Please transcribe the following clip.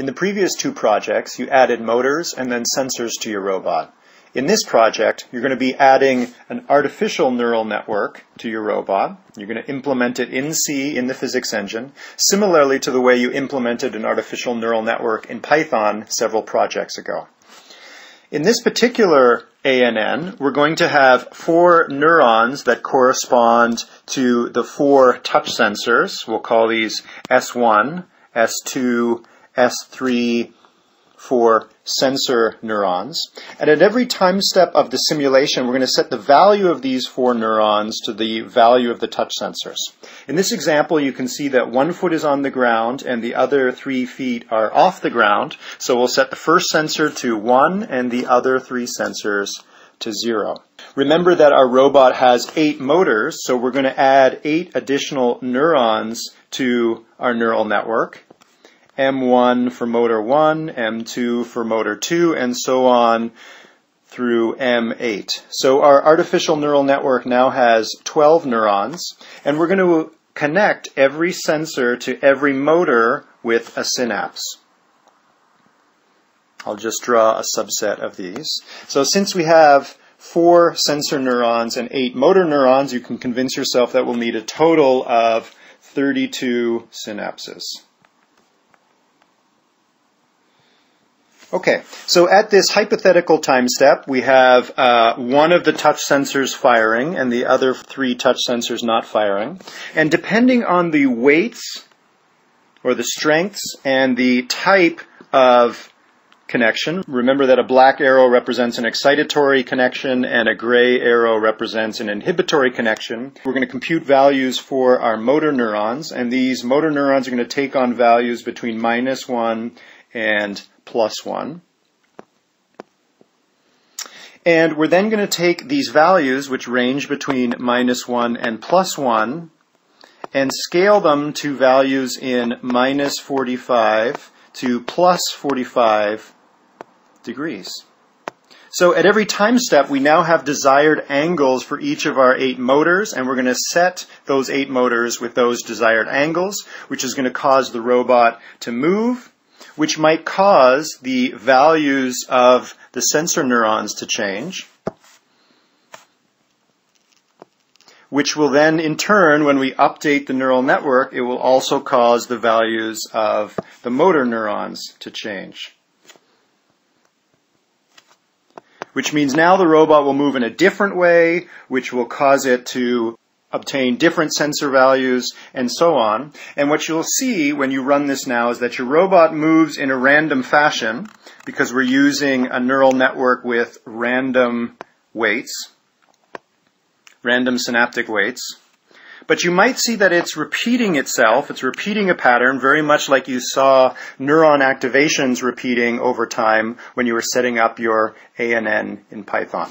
In the previous two projects, you added motors and then sensors to your robot. In this project, you're going to be adding an artificial neural network to your robot. You're going to implement it in C in the physics engine, similarly to the way you implemented an artificial neural network in Python several projects ago. In this particular ANN, we're going to have four neurons that correspond to the four touch sensors. We'll call these S1, S2, S3, for sensor neurons. And at every time step of the simulation, we're going to set the value of these four neurons to the value of the touch sensors. In this example, you can see that one foot is on the ground and the other three feet are off the ground. So we'll set the first sensor to one and the other three sensors to zero. Remember that our robot has eight motors, so we're going to add eight additional neurons to our neural network. M1 for motor 1, M2 for motor 2, and so on through M8. So our artificial neural network now has 12 neurons, and we're going to connect every sensor to every motor with a synapse. I'll just draw a subset of these. So since we have four sensor neurons and eight motor neurons, you can convince yourself that we'll need a total of 32 synapses. Okay, so at this hypothetical time step, we have uh, one of the touch sensors firing and the other three touch sensors not firing. And depending on the weights or the strengths and the type of connection, remember that a black arrow represents an excitatory connection and a gray arrow represents an inhibitory connection. We're going to compute values for our motor neurons, and these motor neurons are going to take on values between minus 1 and plus 1. And we're then going to take these values, which range between minus 1 and plus 1, and scale them to values in minus 45 to plus 45 degrees. So at every time step, we now have desired angles for each of our eight motors, and we're going to set those eight motors with those desired angles, which is going to cause the robot to move which might cause the values of the sensor neurons to change, which will then in turn, when we update the neural network, it will also cause the values of the motor neurons to change. Which means now the robot will move in a different way, which will cause it to obtain different sensor values, and so on. And what you'll see when you run this now is that your robot moves in a random fashion because we're using a neural network with random weights, random synaptic weights. But you might see that it's repeating itself, it's repeating a pattern very much like you saw neuron activations repeating over time when you were setting up your ANN in Python.